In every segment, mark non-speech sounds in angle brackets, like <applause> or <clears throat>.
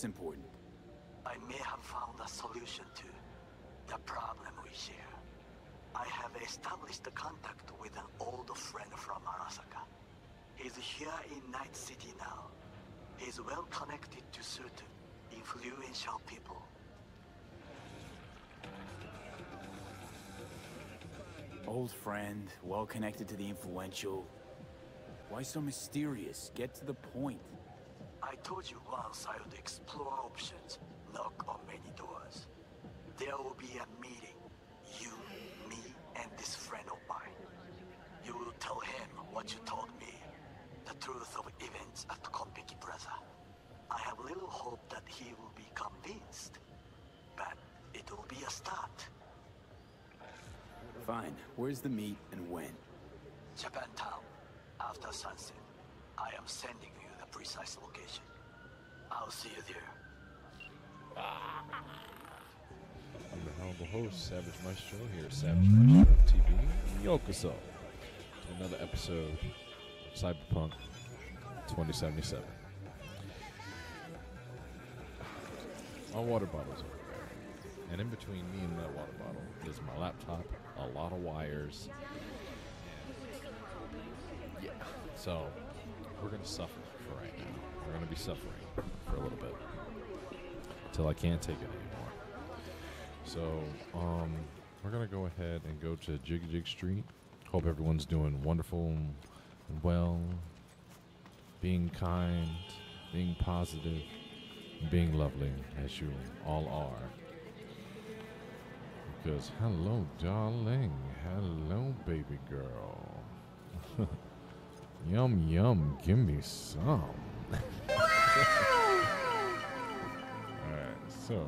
What's important? I may have found a solution to the problem we share. I have established a contact with an old friend from Arasaka. He's here in Night City now. He's well connected to certain influential people. Old friend, well connected to the influential. Why so mysterious? Get to the point. I told you once I would explore options, knock on many doors. There will be a meeting. You, me, and this friend of mine. You will tell him what you told me. The truth of events at Konpeki Plaza. I have little hope that he will be convinced. But it will be a start. Fine. Where's the meet and when? Japantown. After sunset. I am sending precise location. I'll see you there. I'm the humble host, Savage Maestro, here at Savage Maestro TV. Yokoso another episode of Cyberpunk 2077. My water bottle's over there. And in between me and that water bottle is my laptop, a lot of wires. Yeah. So we're gonna suffer for right now. We're gonna be suffering for a little bit. until I can't take it anymore. So, um, we're gonna go ahead and go to Jig Jig Street. Hope everyone's doing wonderful and well, being kind, being positive, and being lovely as you all are. Because hello, darling, hello, baby girl. <laughs> yum yum, give me some. <laughs> Alright, so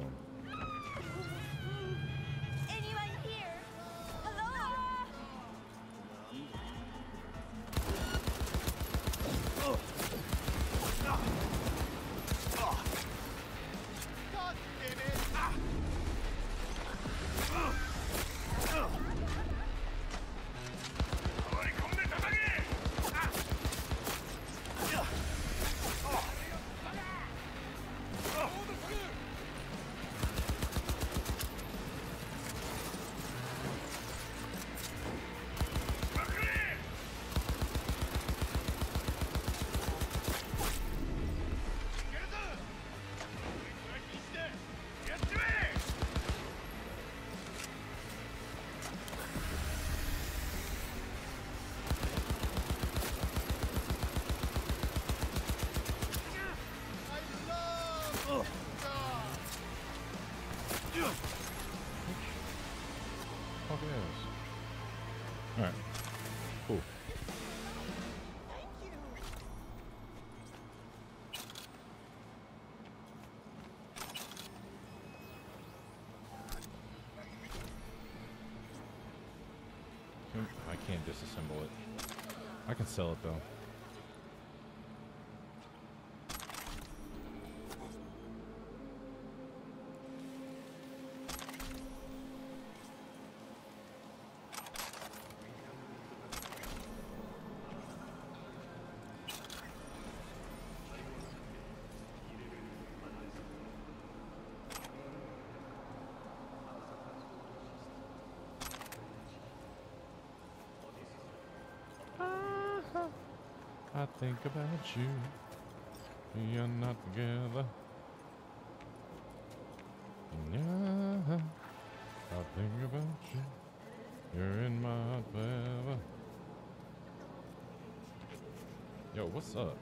can't disassemble it. I can sell it though. I think about you. You're not together. Yeah, I think about you. You're in my heart forever. Yo, what's up?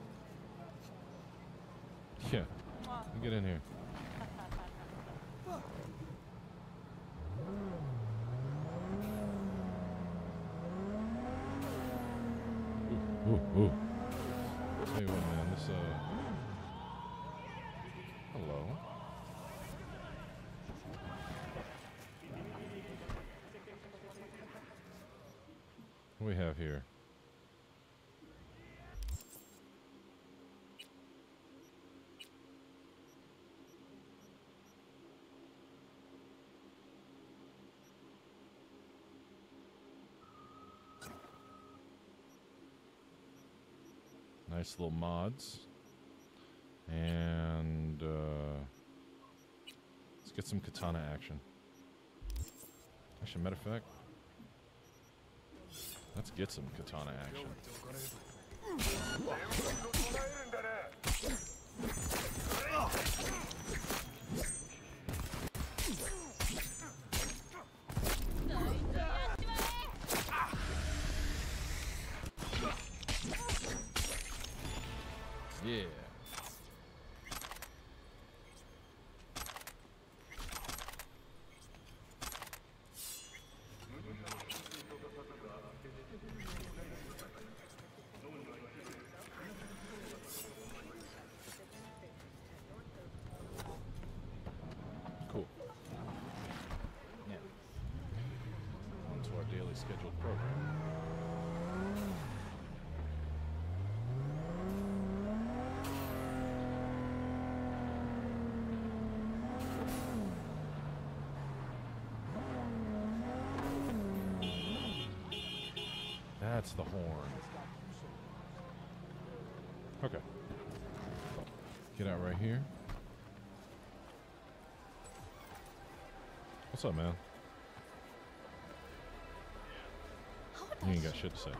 Yeah, get in here. Ooh, ooh, ooh. Tell you what, man, this, uh. Hello. What do we have here? Nice little mods. And uh, Let's get some katana action. Actually, matter of fact, let's get some katana action. Yeah. Cool. Now, on to our daily scheduled program. That's the horn. Okay. Get out right here. What's up, man? You ain't got shit to say.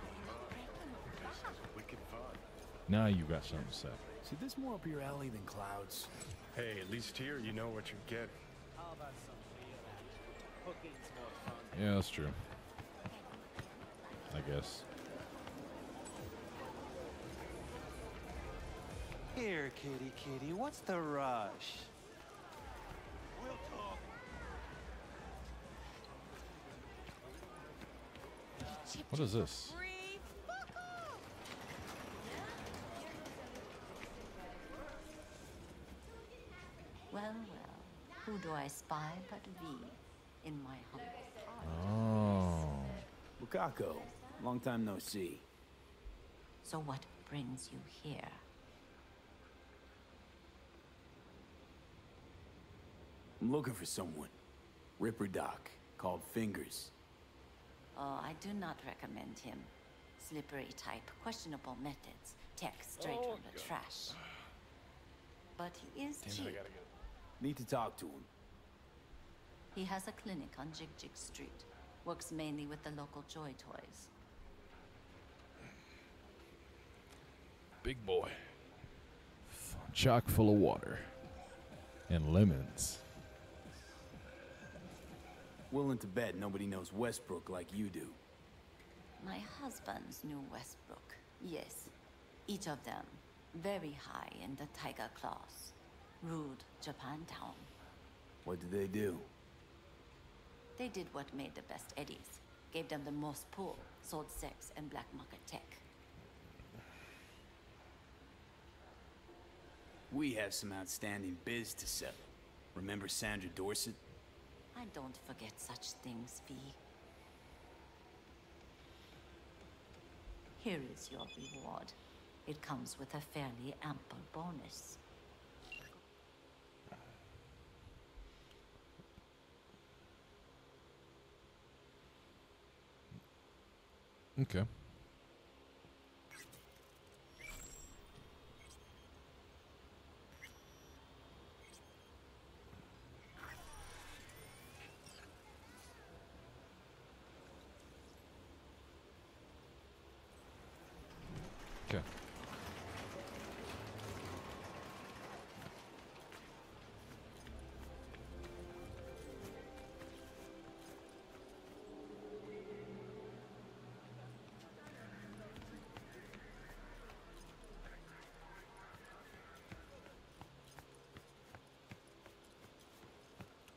Now you got something to say. See, this more up your alley than clouds. Hey, at least here you know what you're getting. Yeah, that's true. I guess. Kitty, kitty, what's the rush? What is this? Free. Fuck off. Well, well, who do I spy but thee in my humble Oh. Wakako, long time no see. So what brings you here? I'm looking for someone. Ripper Doc, called Fingers. Oh, I do not recommend him. Slippery type, questionable methods, tech straight from the trash. But he is cheap. Need to talk to him. He has a clinic on Jig Jig Street. Works mainly with the local Joy Toys. Big boy. Chock full of water. And lemons. Willing to bet nobody knows Westbrook like you do. My husband's knew Westbrook. Yes. Each of them very high in the Tiger Claws. Ruled Japantown. What did they do? They did what made the best eddies. Gave them the most pull, sold sex and black market tech. We have some outstanding biz to settle. Remember Sandra Dorset? I don't forget such things, V. Here is your reward. It comes with a fairly ample bonus. Okay.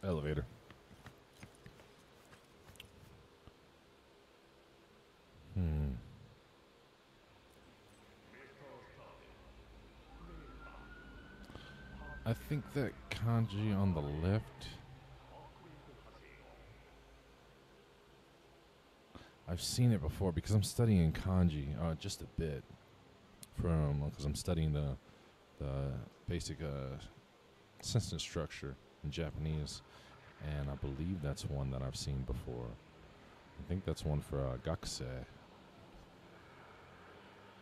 Elevator. Hmm. I think that kanji on the left. I've seen it before because I'm studying kanji uh, just a bit from because I'm studying the the basic uh, sentence structure in Japanese, and I believe that's one that I've seen before. I think that's one for uh, gakuse,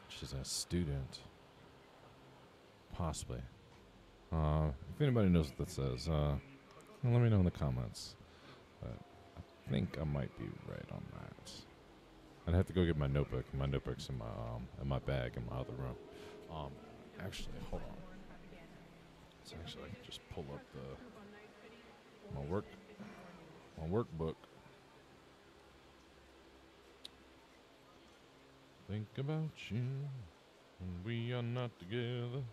which is a student, possibly. Uh, if anybody knows what that says, uh, let me know in the comments. But I think I might be right on that. I'd have to go get my notebook. My notebook's in my um, in my bag in my other room. Um, actually, hold on. So actually, I can just pull up the my work my workbook. Think about you when we are not together.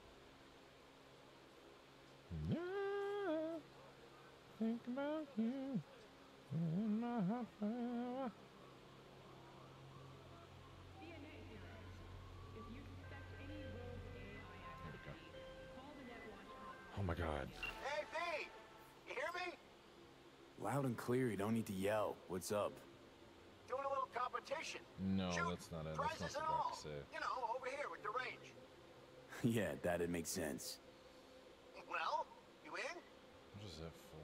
Yeah, think about you in my heart. Oh my god. Hey, V! You hear me? Loud and clear, you don't need to yell. What's up? Doing a little competition. No, Shoot, that's not it. That's not and what I all. to say. You know, over here with the range. <laughs> yeah, that'd make sense. Well, you in? What is that for?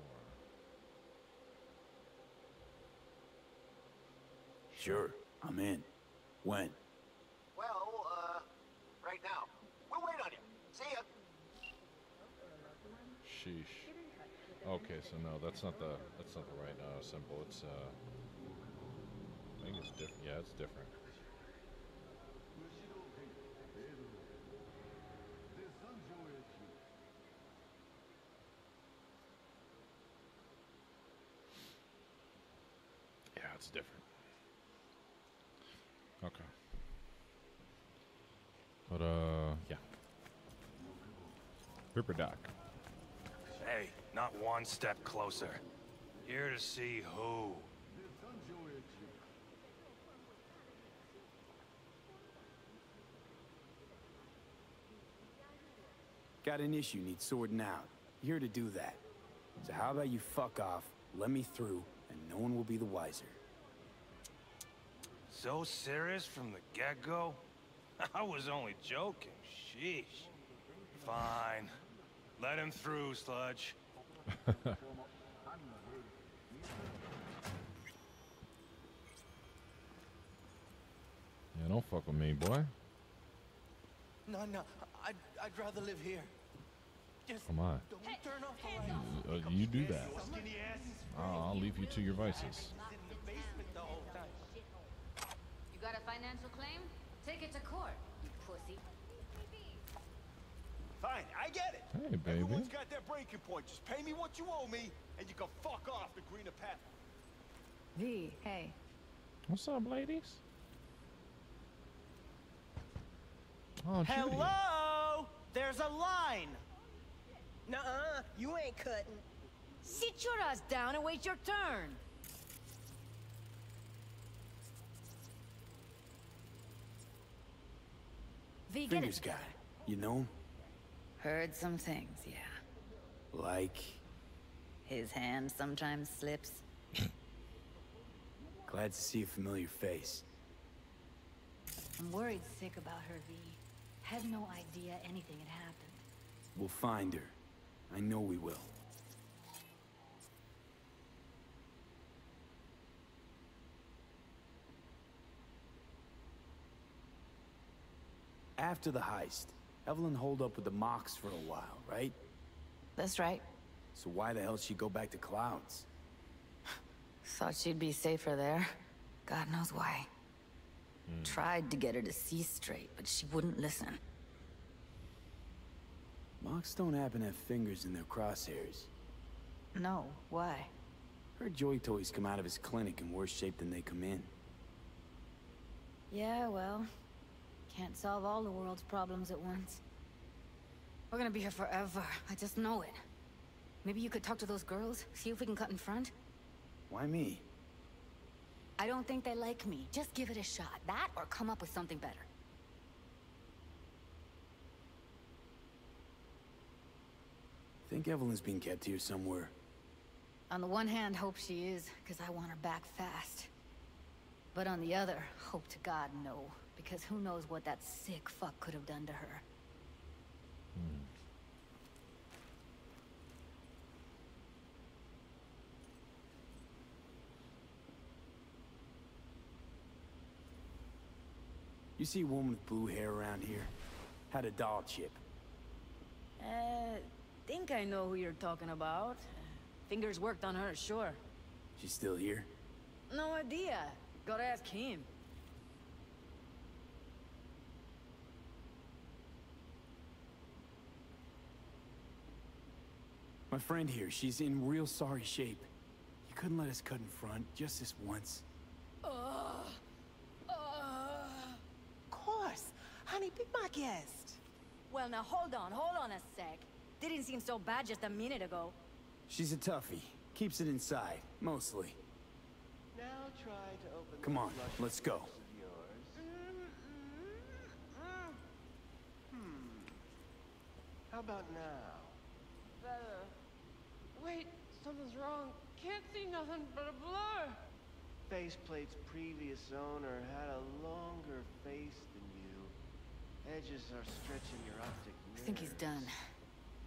Sure, I'm in. When? Well, uh, right now. We'll wait on you. See ya. Sheesh. Okay, so no, that's not the that's not the right uh, symbol. It's uh, I think it's different. Yeah, it's different. Yeah, it's different. Okay. But uh, yeah. Ripper Doc. Not one step closer. Here to see who. Got an issue need sorting out. Here to do that. So how about you fuck off, let me through, and no one will be the wiser. So serious from the get-go? <laughs> I was only joking. Sheesh. Fine. Let him through, Sludge. <laughs> Yeah, don't fuck with me, boy. No, no, I'd, I'd rather live here. Just Come on. don't turn off the lights. Uh, you do that. Skinny asses I'll, I'll leave you to your vices. in the basement the whole time. You got a financial claim? Take it to court, you pussy. Fine, I get it. Hey, baby. Everyone's got their breaking point. Just pay me what you owe me, and you can fuck off the greener path. V, hey. What's up, ladies? Oh, Judy. Hello? There's a line. Nuh-uh, you ain't cutting. Sit your ass down and wait your turn. V, get Fingers it. guy, you know him? Heard some things, yeah. Like, His hand sometimes slips. <laughs> glad to see a familiar face. I'm worried sick about her, V. Had no idea anything had happened. We'll find her. I know we will. After the heist, Evelyn holed up with the Mox for a while, right? That's right. So why the hell she go back to Clouds? Thought she'd be safer there. God knows why. Hmm. Tried to get her to see straight, but she wouldn't listen. Mox don't happen to have fingers in their crosshairs. No, why? Her joy toys come out of his clinic in worse shape than they come in. Yeah, well, can't solve all the world's problems at once. We're gonna be here forever. I just know it. Maybe you could talk to those girls, see if we can cut in front? Why me? I don't think they like me. Just give it a shot. That or come up with something better. Think Evelyn's being kept here somewhere. On the one hand, hope she is, because I want her back fast. But on the other, hope to God no, because who knows what that sick fuck could have done to her. You see a woman with blue hair around here? Had a doll chip. Uh, think I know who you're talking about. Fingers worked on her, sure. She's still here? No idea. Gotta ask him. My friend here, she's in real sorry shape. You couldn't let us cut in front, just this once. Of course. Honey, be my guest. Well, now hold on, hold on a sec. Didn't seem so bad just a minute ago. She's a toughie. Keeps it inside, mostly. Now try to open Come on, let's go. lips of yours. Hmm. How about now? Better. Wait, something's wrong. Can't see nothing but a blur. Faceplate's previous owner had a longer face than you. Edges are stretching your optic nerves. I think he's done.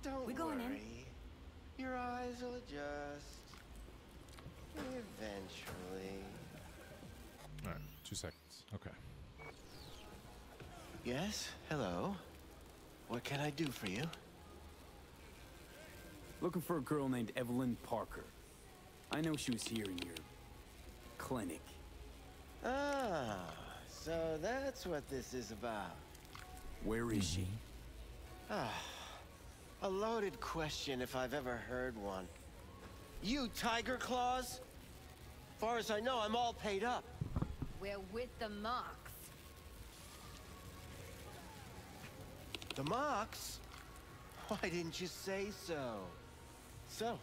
Don't We going in? worry. Your eyes will adjust. Eventually. All right, two seconds. Okay. Yes? Hello? What can I do for you? Looking for a girl named Evelyn Parker. I know she was here in your... clinic. Ah, so that's what this is about. Where is she? Ah, a loaded question if I've ever heard one. You Tiger Claws? Far as I know, I'm all paid up. We're with the Mox. The Mox? Why didn't you say so? So,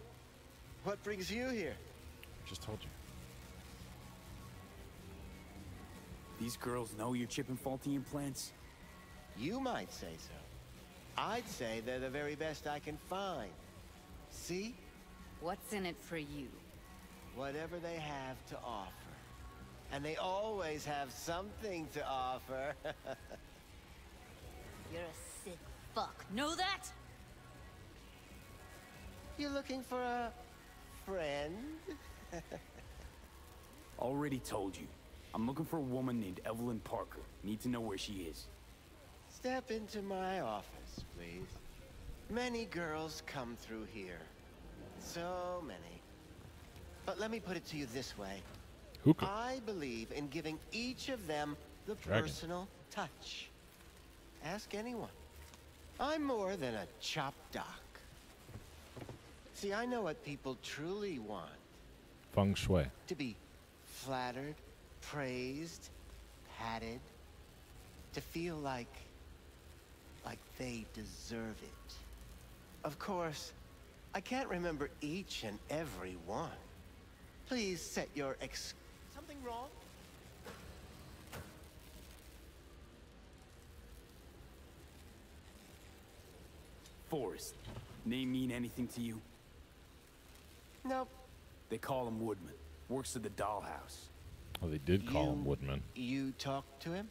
what brings you here? I Just told you. These girls know you're chipping faulty implants? You might say so. I'd say they're the very best I can find. See? What's in it for you? Whatever they have to offer. And they always have something to offer. <laughs> You're a sick fuck. Know that? You looking for a friend? <laughs> Already told you. I'm looking for a woman named Evelyn Parker. Need to know where she is. Step into my office, please. Many girls come through here. So many. But let me put it to you this way. Hookah. I believe in giving each of them the Dragon. personal touch. Ask anyone. I'm more than a chop doc. See, I know what people truly want. Feng Shui. To be flattered, praised, patted. To feel like... like they deserve it. Of course, I can't remember each and every one. Please set your ex... Something wrong? Forest. Name mean anything to you? Nope. They call him Woodman. Works at the dollhouse. Oh, they did call him Woodman. You talked to him?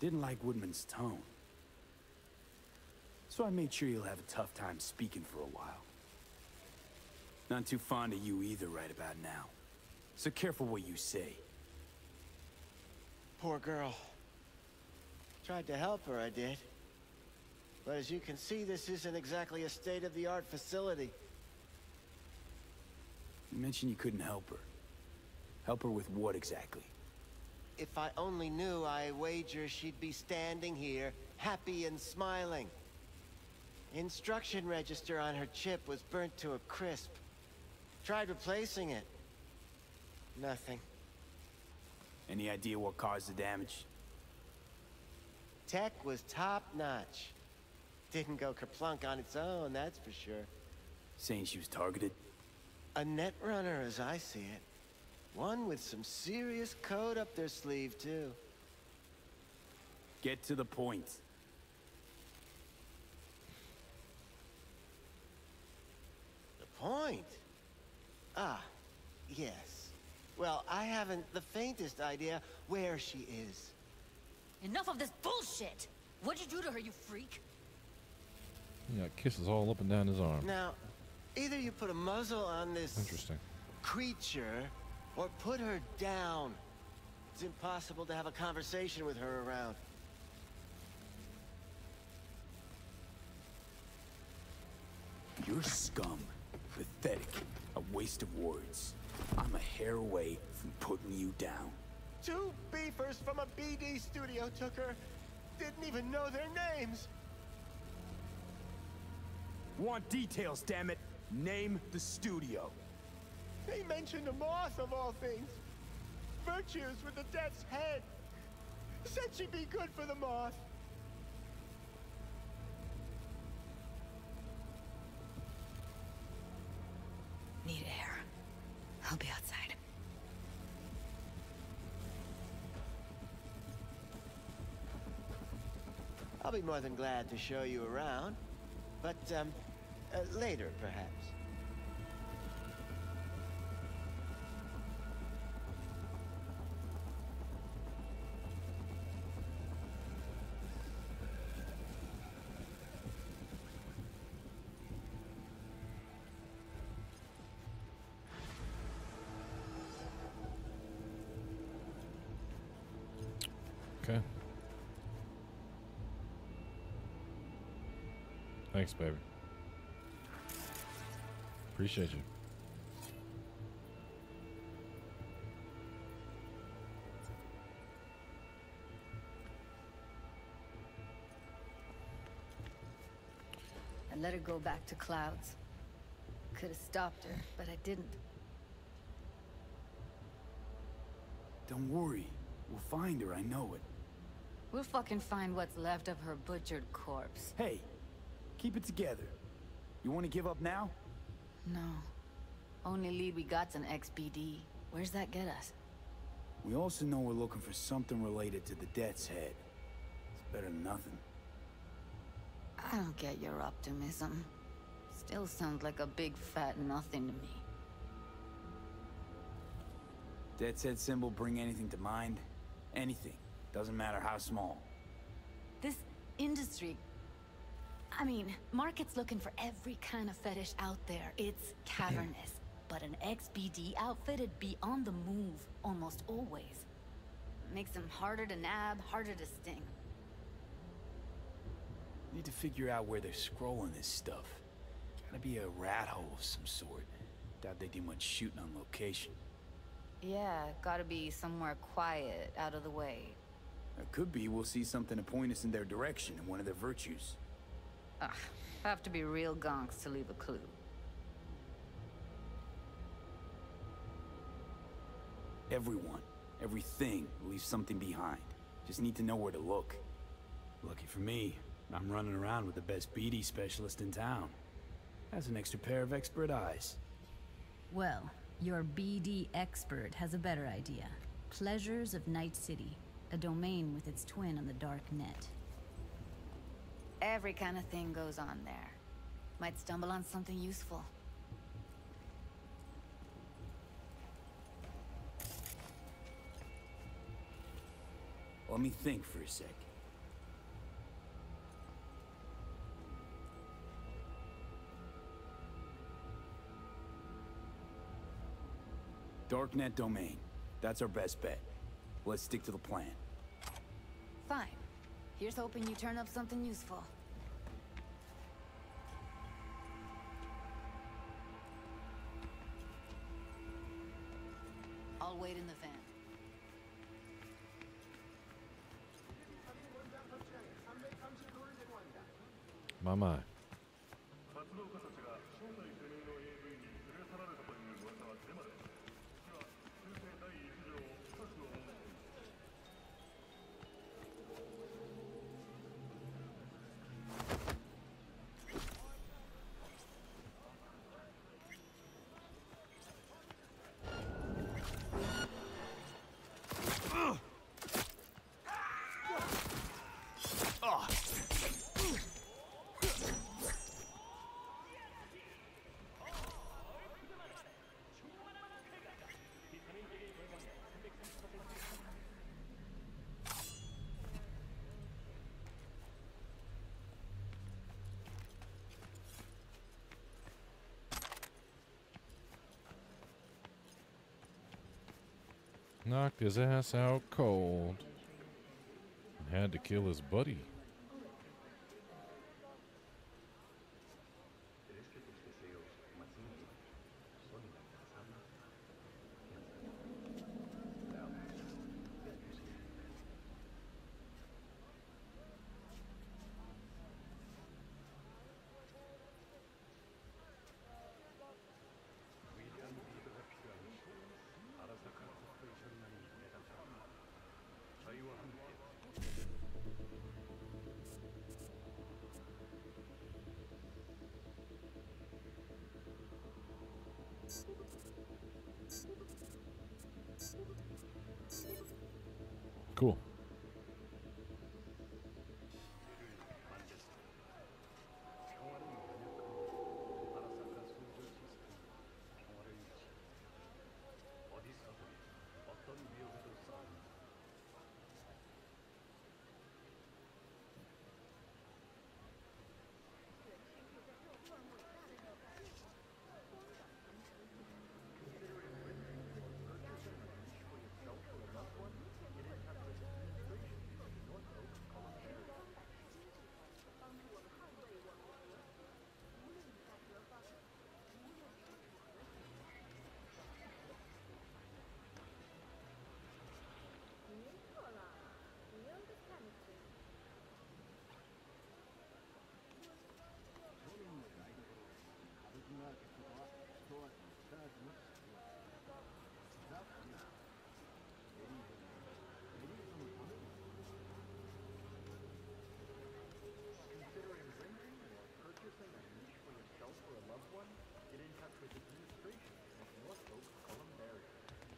Didn't like Woodman's tone. So I made sure you'll have a tough time speaking for a while. Not too fond of you either right about now. So careful what you say. Poor girl. Tried to help her, I did. But as you can see, this isn't exactly a state-of-the-art facility. You mentioned you couldn't help her. Help her with what exactly? If I only knew, I wager she'd be standing here, happy and smiling. Instruction register on her chip was burnt to a crisp. Tried replacing it. Nothing. Any idea what caused the damage? Tech was top-notch. Didn't go kerplunk on its own, that's for sure. Saying she was targeted? A net runner, as I see it. One with some serious code up their sleeve, too. Get to the point. The point? Ah, yes. Well, I haven't the faintest idea where she is. Enough of this bullshit! What'd you do to her, you freak? He got kisses all up and down his arm. Now, either you put a muzzle on this Interesting. creature, or put her down. It's impossible to have a conversation with her around. You're scum. Pathetic. A waste of words. I'm a hair away from putting you down. Two beefers from a BD studio took her. Didn't even know their names. Want details, damn it. Name the studio. They mentioned a moth of all things. Virtues with the death's head. Said she'd be good for the moth. Need air. I'll be outside. I'll be more than glad to show you around. But, um, uh, later, perhaps. Okay. Thanks, baby. Appreciate you. I let her go back to Clouds. Could have stopped her, but I didn't. Don't worry. We'll find her, I know it. We'll fucking find what's left of her butchered corpse. Hey, keep it together. You want to give up now? No. Only lead we got's an XBD. Where's that get us? We also know we're looking for something related to the Death's Head. It's better than nothing. I don't get your optimism. Still sounds like a big fat nothing to me. Death's Head symbol bring anything to mind? Anything. Doesn't matter how small. This industry... I mean, market's looking for every kind of fetish out there. It's <clears throat> cavernous. but an XBD outfit'd be on the move, almost always. Makes them harder to nab, harder to sting. Need to figure out where they're scrolling this stuff. Gotta be a rat hole of some sort. Doubt they do much shooting on location. Yeah, gotta be somewhere quiet, out of the way. It could be we'll see something to point us in their direction in one of their virtues. Ugh, have to be real gonks to leave a clue. Everyone, everything leaves something behind. Just need to know where to look. Lucky for me, I'm running around with the best BD specialist in town. Has an extra pair of expert eyes. Well, your BD expert has a better idea. Pleasures of Night City, a domain with its twin on the dark net. Every kind of thing goes on there. Might stumble on something useful. Let me think for a sec. Darknet domain. That's our best bet. Let's stick to the plan. Fine. Here's hoping you turn up something useful. Knocked his ass out cold. And had to kill his buddy. Cool.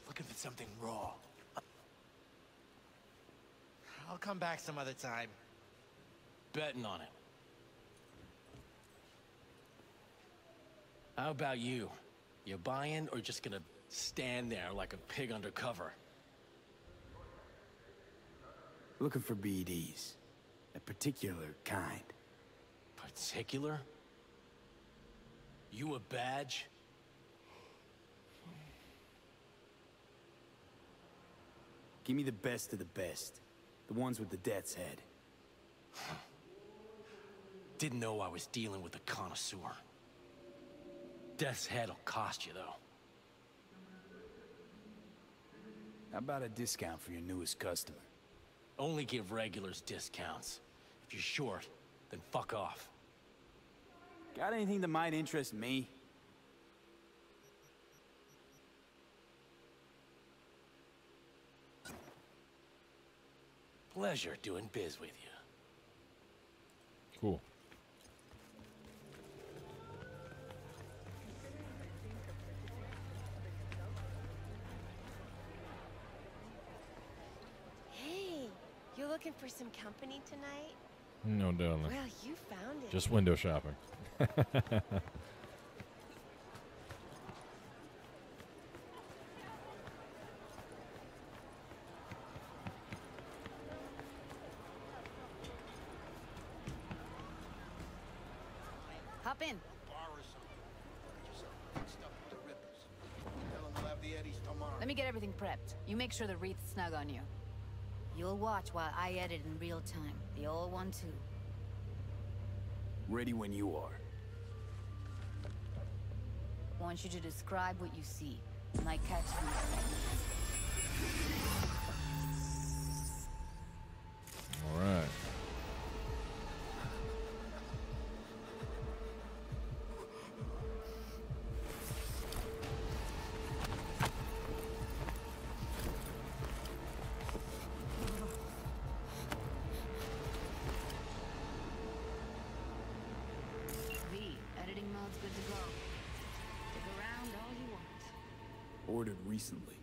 Looking for something raw. I'll come back some other time. Betting on it. How about you? You buying or just gonna stand there like a pig under cover? Looking for BDs. A particular kind. Particular? You a badge? Give me the best of the best. The ones with the death's head. <sighs> Didn't know I was dealing with a connoisseur. Death's head'll cost you, though. How about a discount for your newest customer? Only give regulars discounts. If you're short, then fuck off. Got anything that might interest me? Pleasure doing biz with you. Cool. Hey, you looking for some company tonight? No, darling. Well, you found it. Just window shopping. <laughs> Hop in. Let me get everything prepped. You make sure the wreath's snug on you. You'll watch while I edit in real time. The old one, too. Ready when you are. Want you to describe what you see. My catchphrase. All Recently.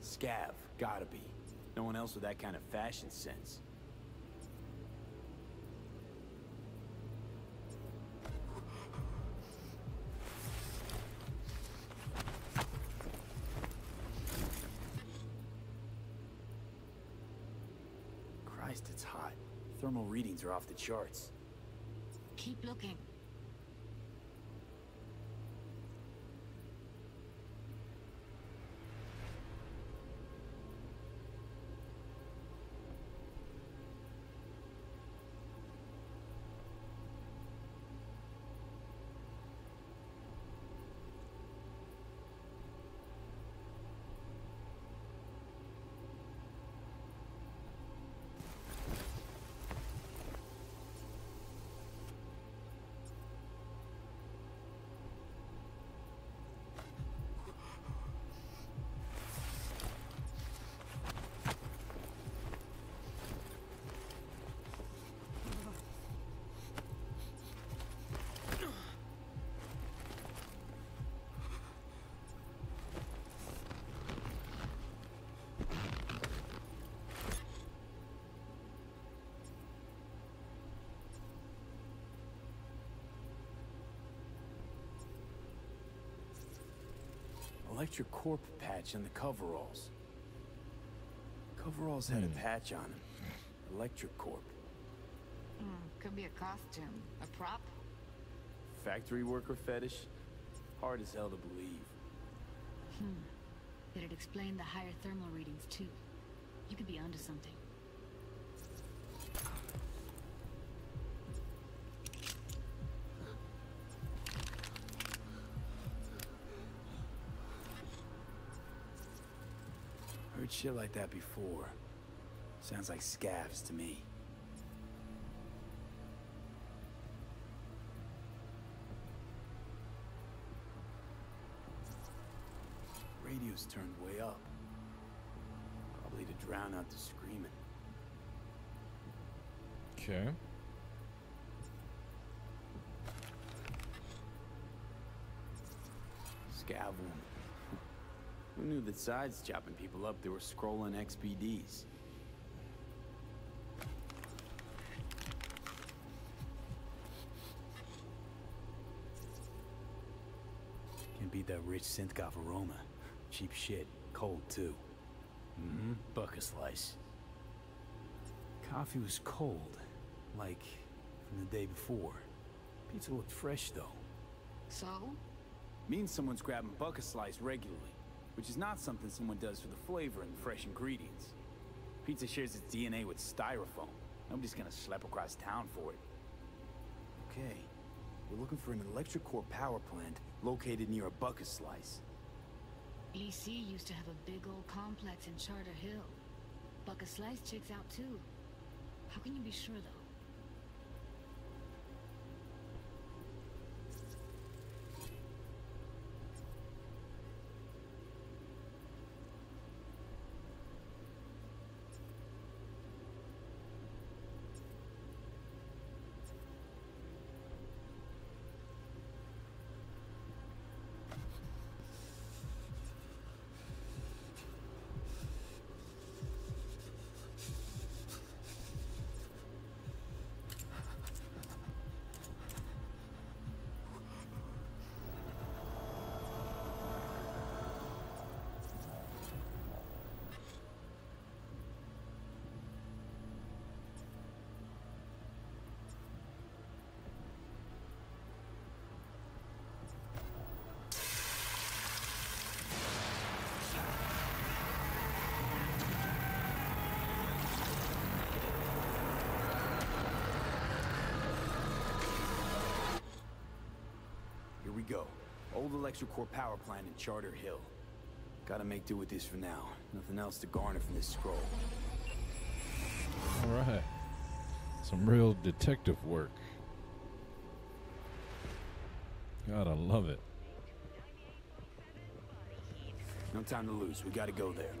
Scav, gotta be. No one else with that kind of fashion sense. Are off the charts. Keep looking. Electric corp patch on the coveralls. Coveralls had a patch on them. Electric corp. Hmm, could be a costume. A prop? Factory worker fetish? Hard as hell to believe. Hmm. It'd explain the higher thermal readings, too. You could be onto something. Heard shit like that before. Sounds like scavs to me. Radio's turned way up. Probably to drown out the screaming. Okay. Scav woman. Who knew that sides chopping people up, they were scrolling XBDs? Can't beat that rich synth aroma. Cheap shit. Cold, too. Mm-hmm. Buck slice. Coffee was cold. Like from the day before. Pizza looked fresh, though. So? Means someone's grabbing Buck a Slice regularly, which is not something someone does for the flavor and the fresh ingredients. Pizza shares its DNA with styrofoam. Nobody's gonna schlep across town for it. Okay, we're looking for an electric corp power plant located near a Buck a Slice. EC used to have a big old complex in Charter Hill. Buck a Slice checks out too. How can you be sure though? Old electric corp power plant in Charter Hill. Gotta make do with this for now. Nothing else to garner from this scroll. All right. Some real detective work. God, I love it. No time to lose. We gotta go there.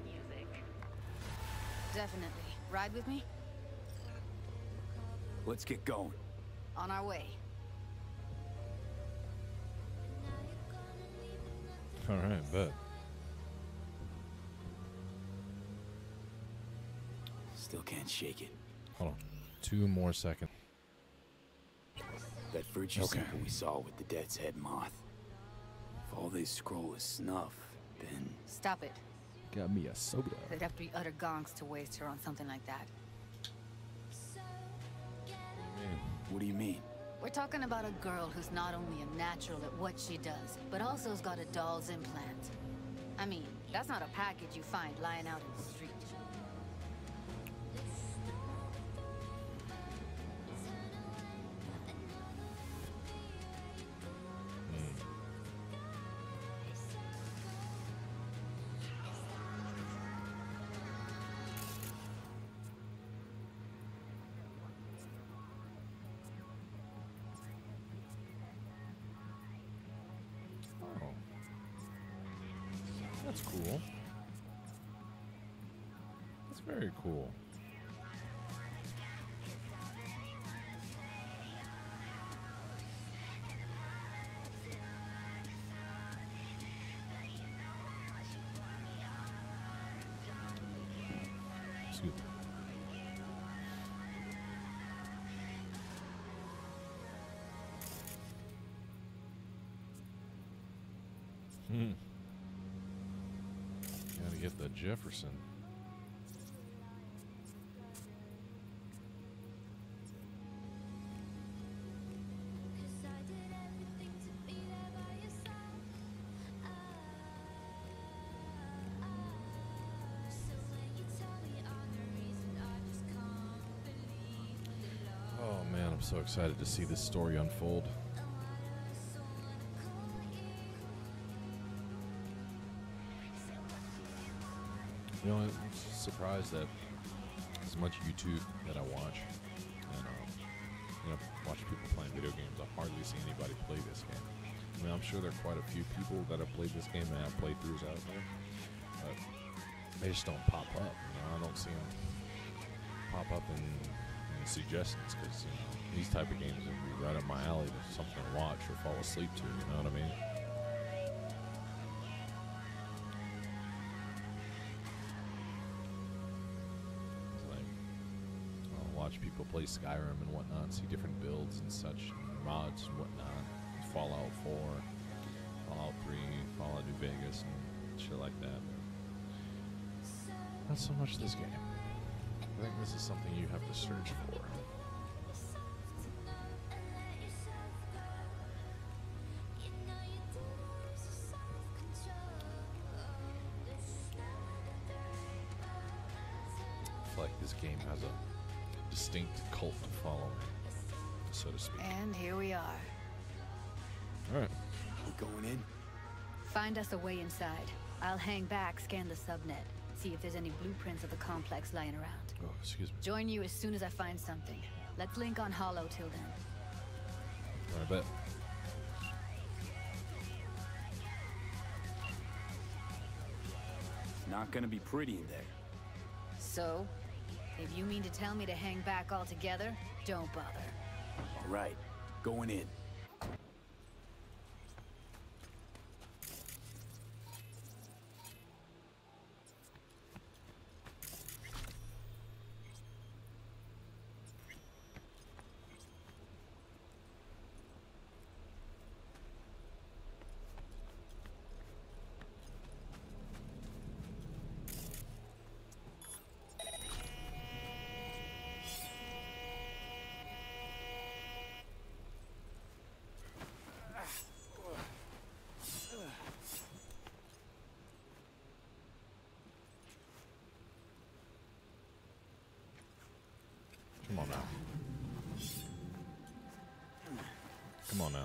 Definitely. Ride with me? Let's get going. On our way. All right, but Still can't shake it. Hold on. Two more seconds. That virtue Okay. sample we saw with the Death's Head moth. If all they scroll is snuff, then Stop it. Got me a soda. They'd have to be utter gongs to waste her on something like that. what do you mean? We're talking about a girl who's not only a natural at what she does, but also has got a doll's implant. I mean, that's not a package you find lying out in the street. That's cool. That's very cool. Hmm. Get the Jefferson. Oh man, I'm so excited to see this story unfold. Surprised that as much YouTube that I watch, and um, you know, watch people playing video games, I hardly see anybody play this game. I mean, I'm sure there are quite a few people that have played this game and have playthroughs out there, but they just don't pop up. You know, I don't see them pop up in, in suggestions because you know these type of games would be right up my alley to something to watch or fall asleep to. You know what I mean? Watch people play Skyrim and whatnot, see different builds and such, and mods and whatnot. Fallout 4, Fallout 3, Fallout New Vegas, and shit like that. Not so much this game. I think this is something you have to search for. Find us a way inside. I'll hang back, scan the subnet, see if there's any blueprints of the complex lying around. Oh, excuse me. Join you as soon as I find something. Let's link on holo till then. I bet. It's not gonna be pretty in there. So, if you mean to tell me to hang back altogether, don't bother. All right, going in. Come on now. Come on now.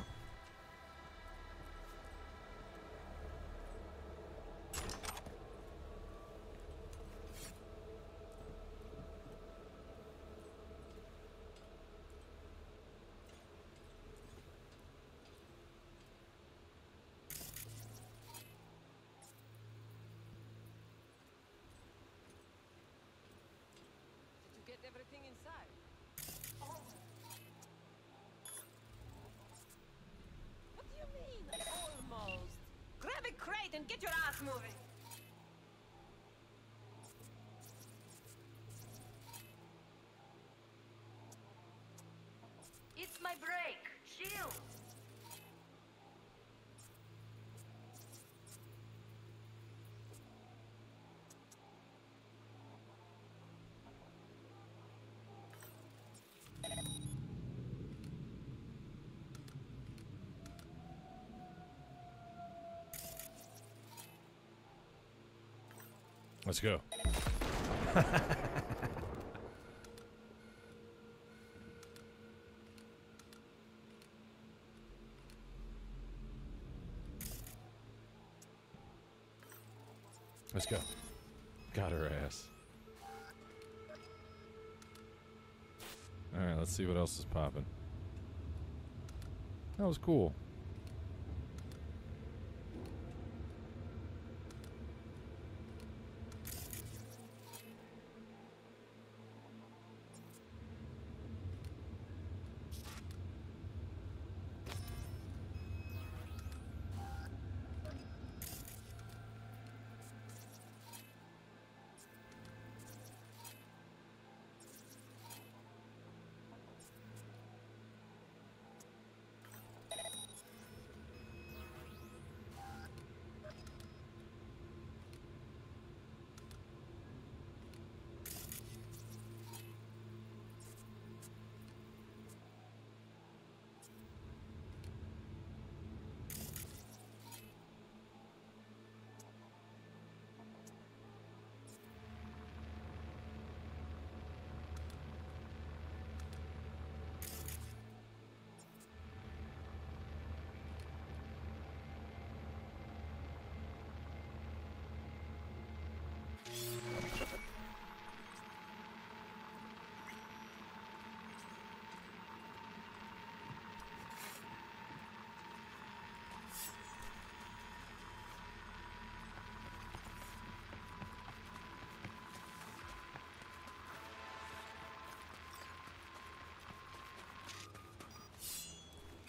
To get everything inside. What do you mean, almost? Grab a crate and get your ass moving. Let's go. <laughs> Let's go. Got her ass. Alright, let's see what else is popping. That was cool.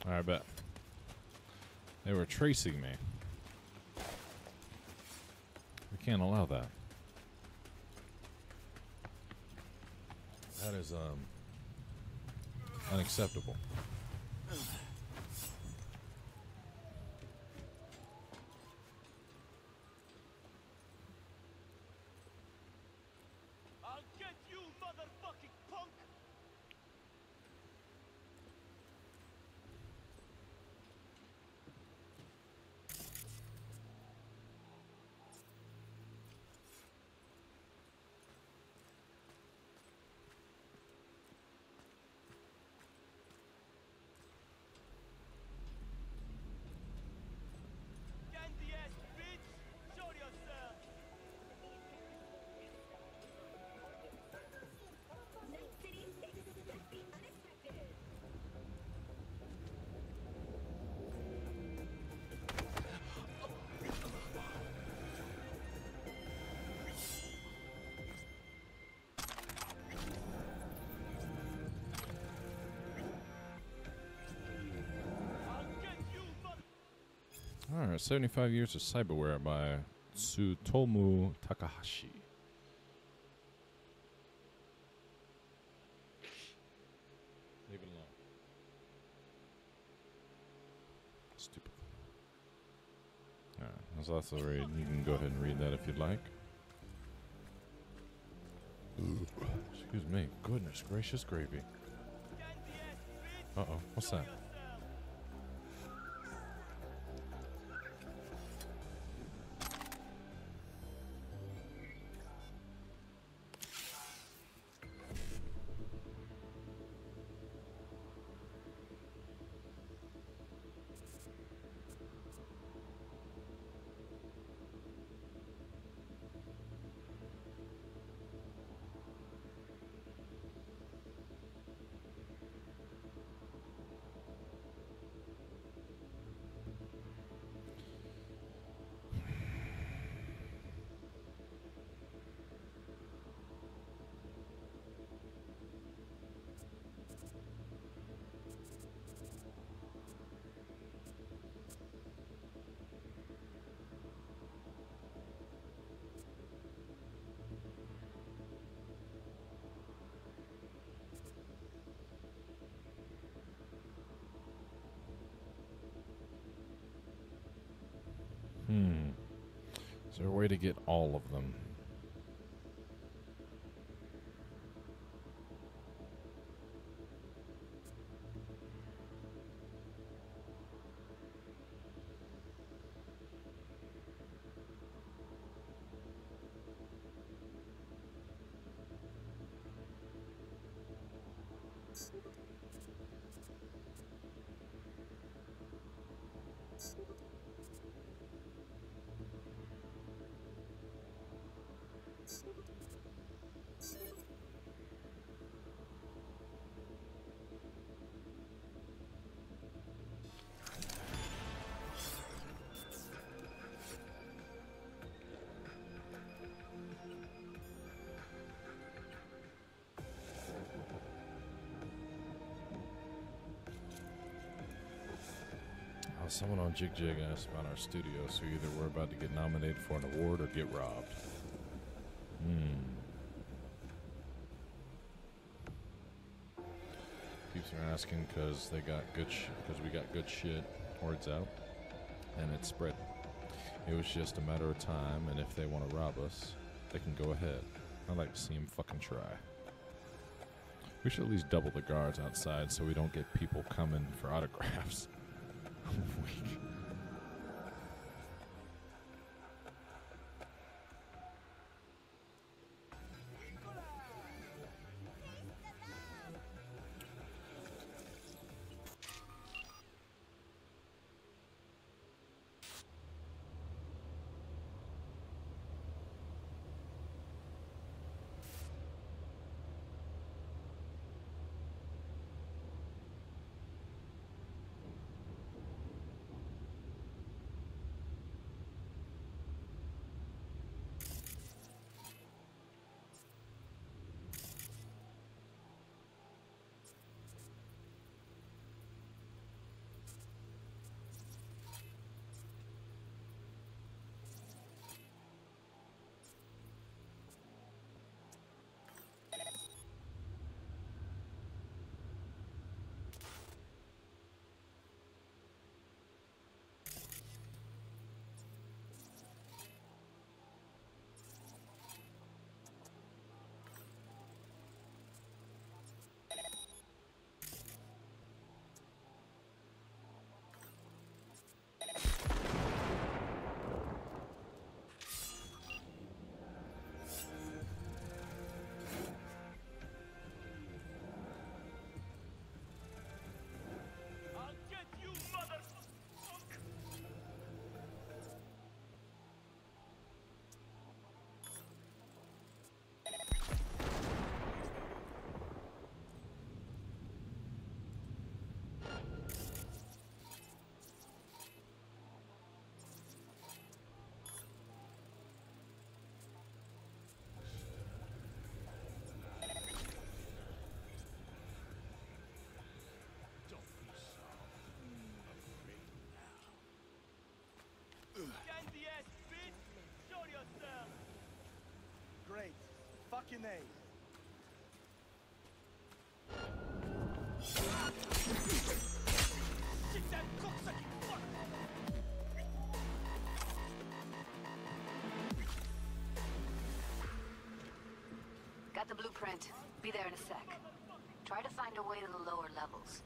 I bet. They were tracing me. We can't allow that. That is um unacceptable. All right, 75 years of cyberware by Tsutomu Takahashi. Leave it alone. Stupid. All right, that's lots to read. You can go ahead and read that if you'd like. Excuse me. Goodness gracious gravy. Uh oh, what's that? There a way to get all of them? Someone on Jig Jig asked about our studio, so either we're about to get nominated for an award or get robbed. Hmm. Peeps are asking because they got good because we got good shit. Word's out, and it's spread. It was just a matter of time, and if they want to rob us, they can go ahead. I'd like to see them fucking try. We should at least double the guards outside so we don't get people coming for autographs. Weak. Fuck! Got the blueprint. Be there in a sec. Try to find a way to the lower levels.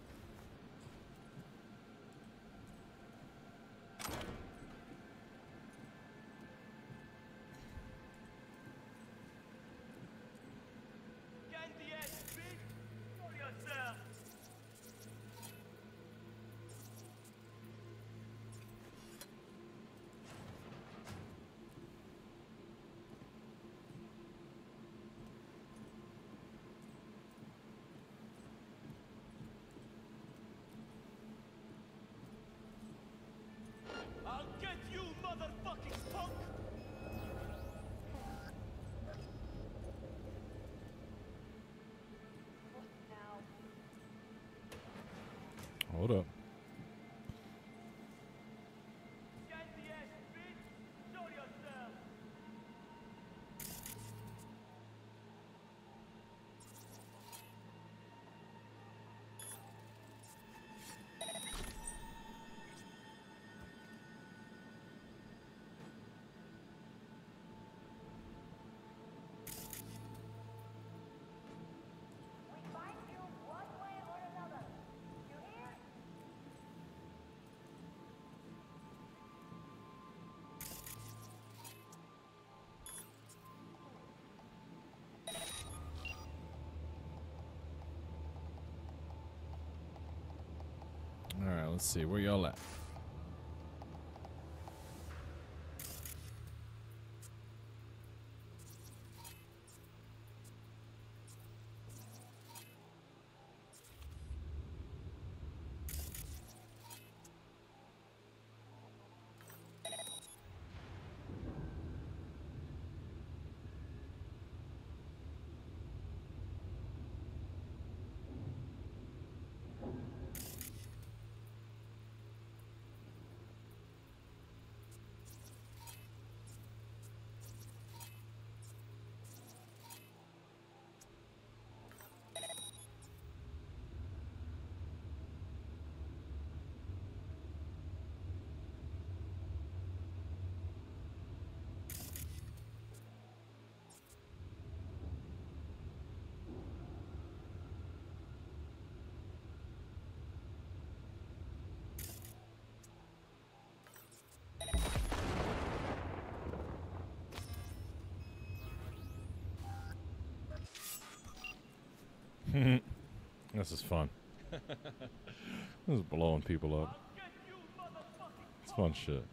Hold up. Let's see. Where y'all at? This is fun. <laughs> this is blowing people up. It's fun shit.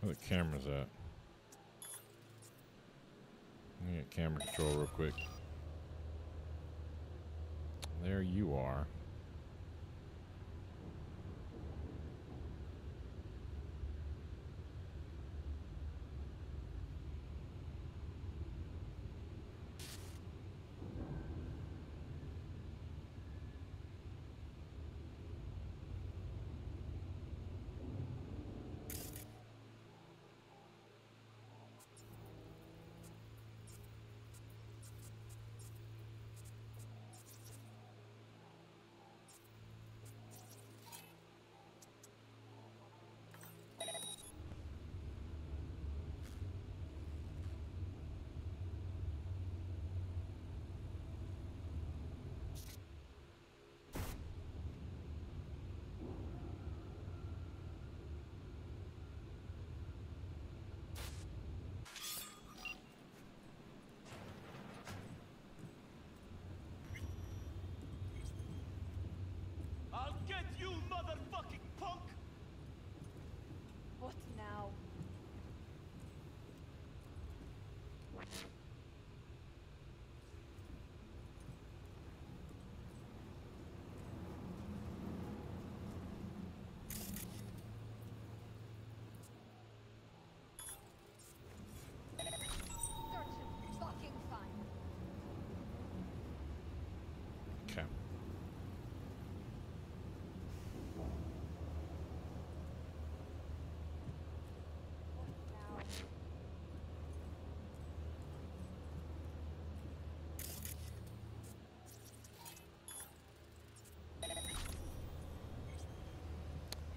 Where the camera's at? Let me get camera control real quick. There you are.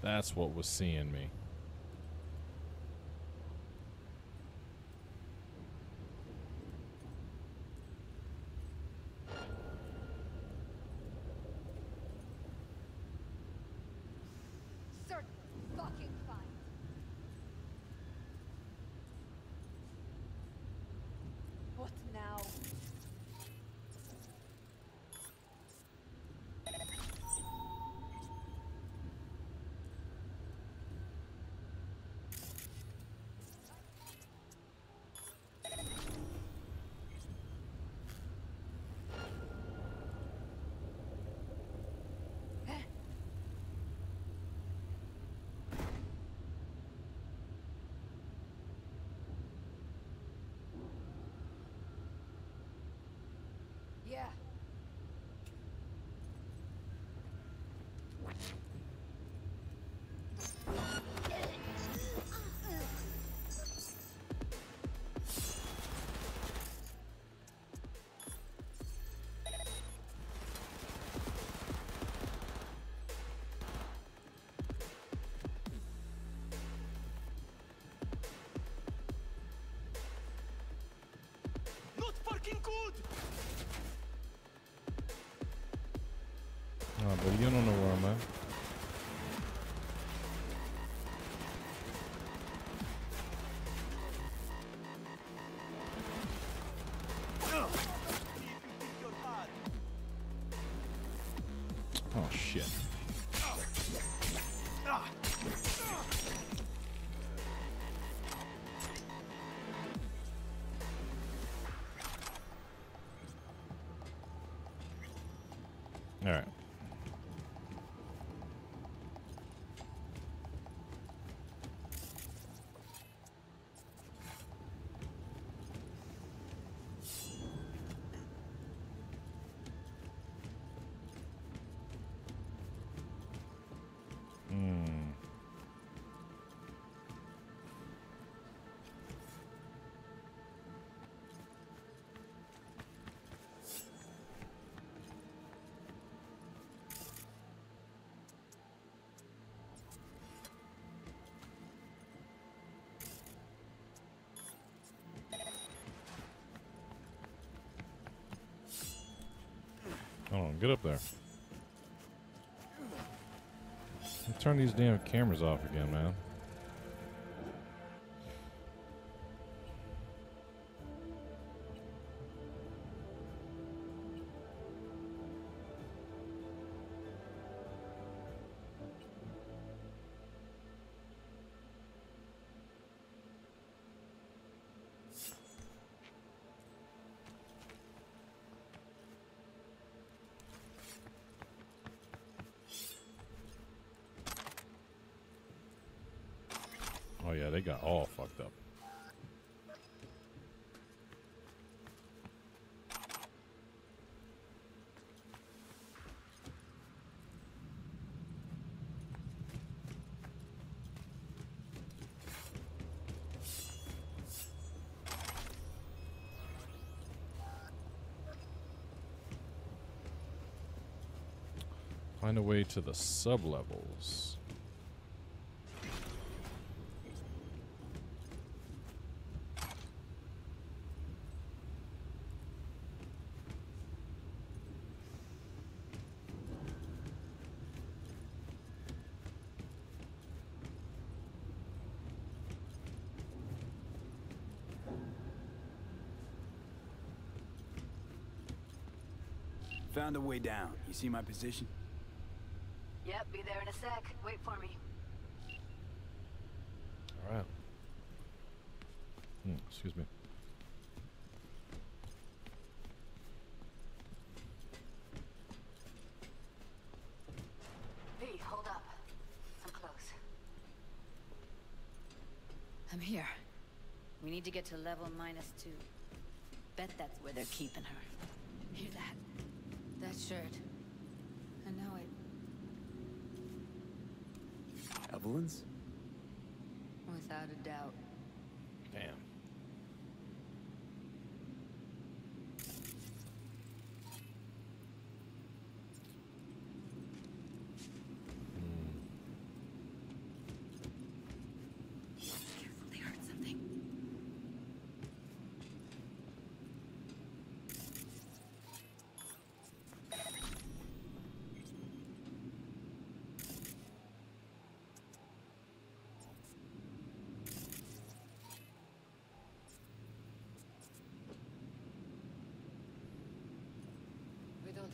That's what was seeing me. Certain fucking fine. What now? Fucking good! Oh, ah, but you don't know where I'm at. Get up there. Turn these damn cameras off again, man. Yeah, they got all fucked up. Find a way to the sublevels. Found a way down. You see my position? Yep, be there in a sec. Wait for me. All right. Hmm, excuse me. V, hold up. I'm close. I'm here. We need to get to level minus two. Bet that's where they're keeping her. Hear that? That shirt. I know it. Evelyn's?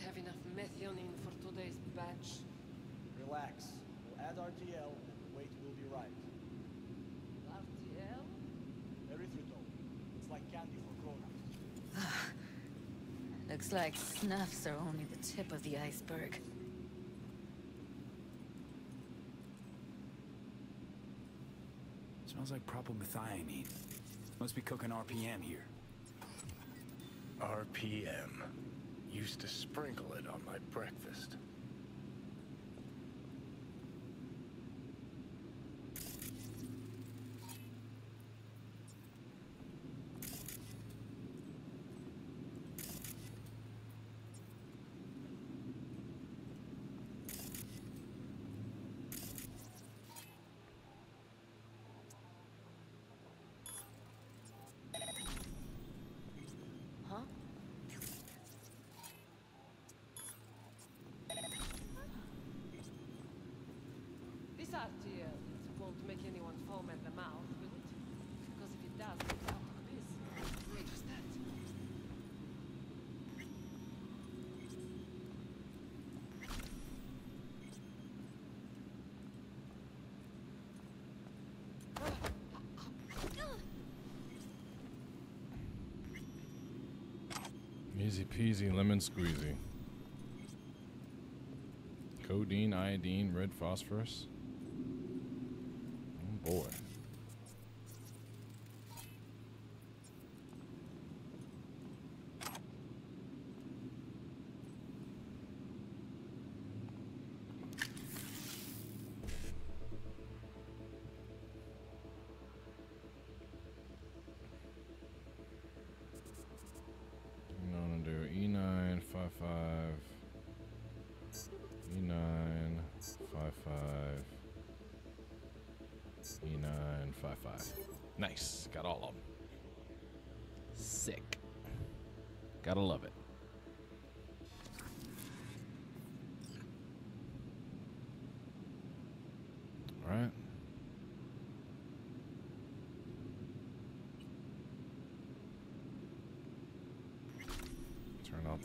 Have enough methionine for today's batch. Relax. We'll add RTL and the weight will be right. RTL? Erythritol. It's like candy for grown-ups. <sighs> Looks like snuffs are only the tip of the iceberg. Smells like propylmethionine. Must be cooking RPM here. RPM. Used to sprinkle it on my breakfast. Huh? This RTL won't make anyone foam at the mouth, will it? Because if it does, it's out of business. Wait, what's that? Easy peasy lemon squeezy. Codeine, iodine, red phosphorus.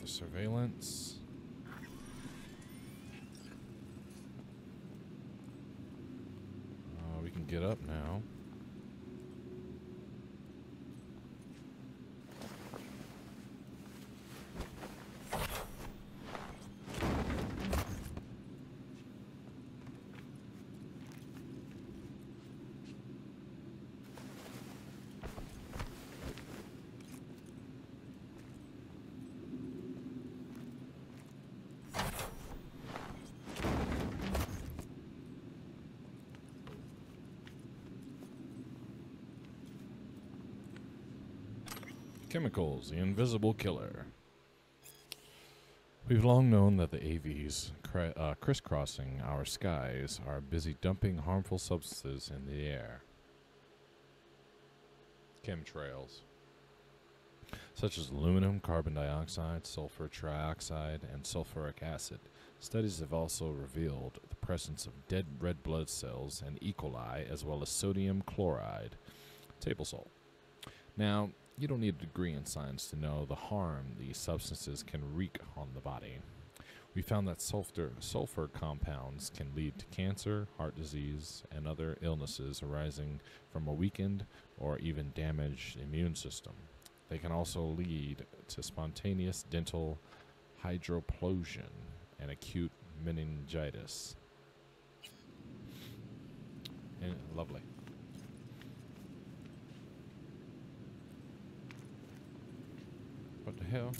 The surveillance. Uh, we can get up now. Chemicals, the invisible killer. We've long known that the AVs uh, crisscrossing our skies are busy dumping harmful substances in the air. Chemtrails. Such as aluminum, carbon dioxide, sulfur trioxide, and sulfuric acid. Studies have also revealed the presence of dead red blood cells and E. coli, as well as sodium chloride, table salt. Now, you don't need a degree in science to know the harm these substances can wreak on the body. We found that sulfur, sulfur compounds can lead to cancer, heart disease, and other illnesses arising from a weakened or even damaged immune system. They can also lead to spontaneous dental hydroplosion and acute meningitis. And lovely. What the hell?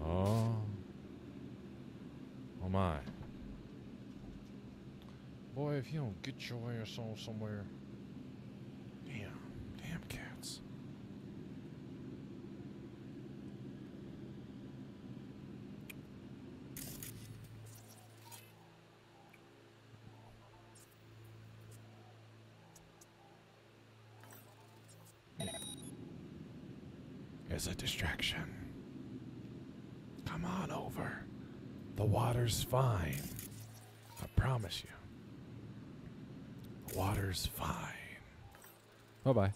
Oh. Oh my. Boy, if you don't get your ass on somewhere. Damn. Damn cats. It's a distraction. Come on over. The water's fine. I promise you. Water's fine. Bye bye.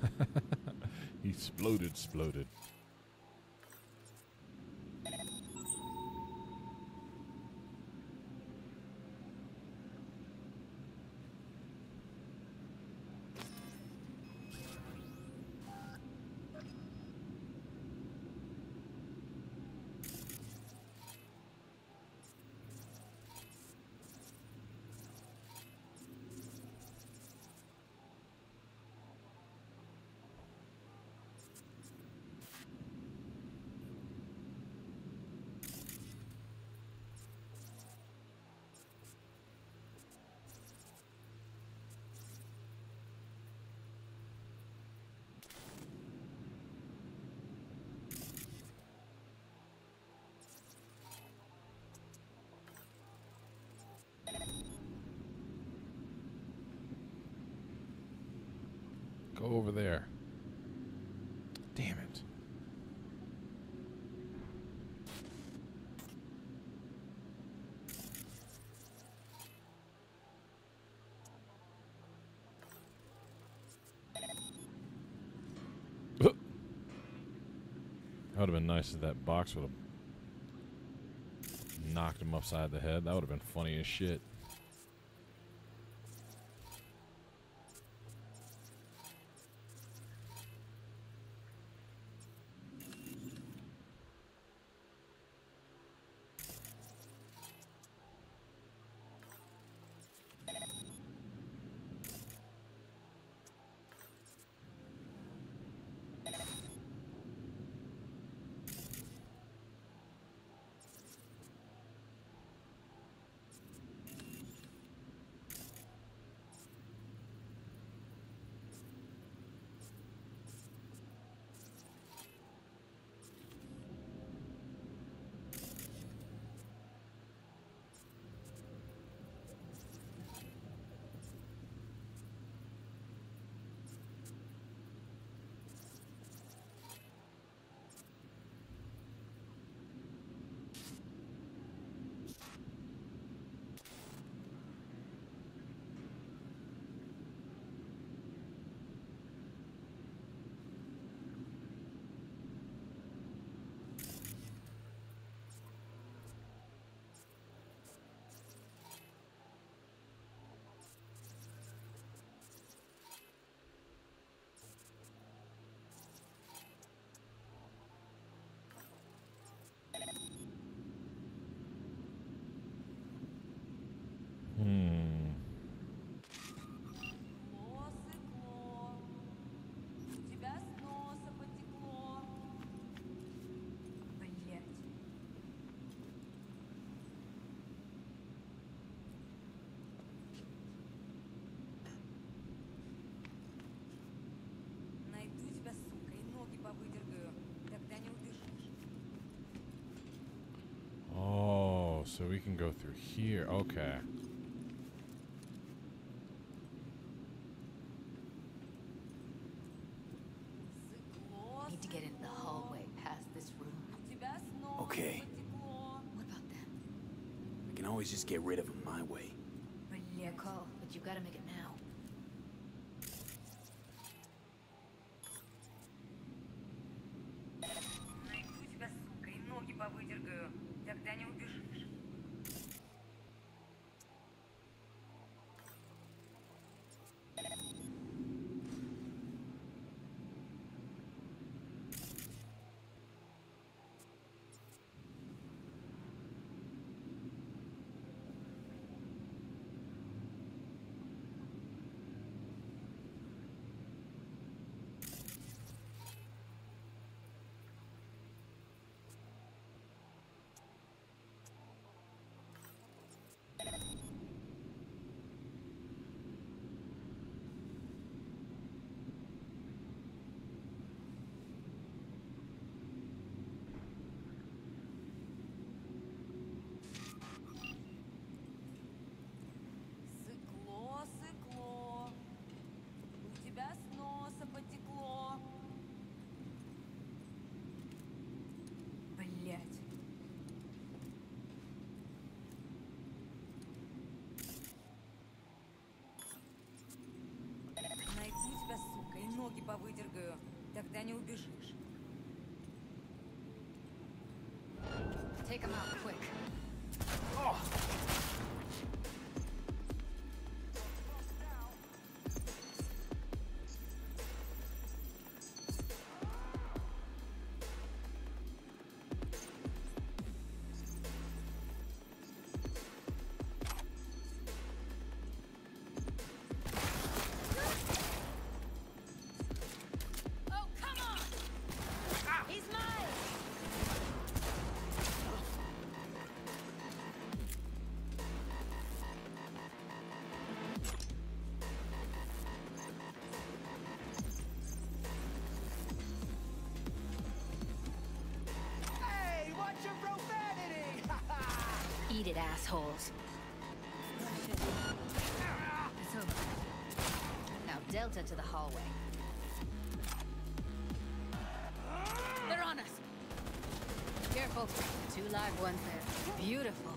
<laughs> he exploded, exploded. Over there. Damn it. That would have been nice if that box would have knocked him upside the head. That would have been funny as shit. So we can go through here. Okay. Need to get into the hallway past this room. Okay. What about them? I can always just get rid of them my way. Yeah, call, but you gotta make it now. Ноги повыдергаю. Тогда не убежишь. Take them out quick. Eat it, assholes. It's over. Now Delta to the hallway. They're on us. Careful. Two live ones there. Beautiful.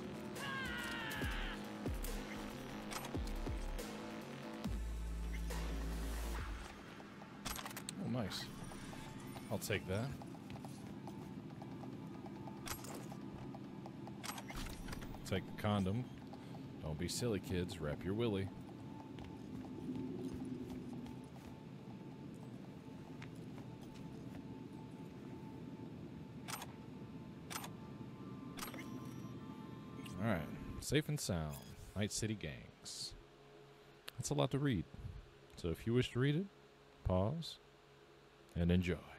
Oh, nice. I'll take that. Take the condom. Don't be silly, kids. Wrap your willy. All right. Safe and sound. Night City Gangs. That's a lot to read. So if you wish to read it, pause and enjoy.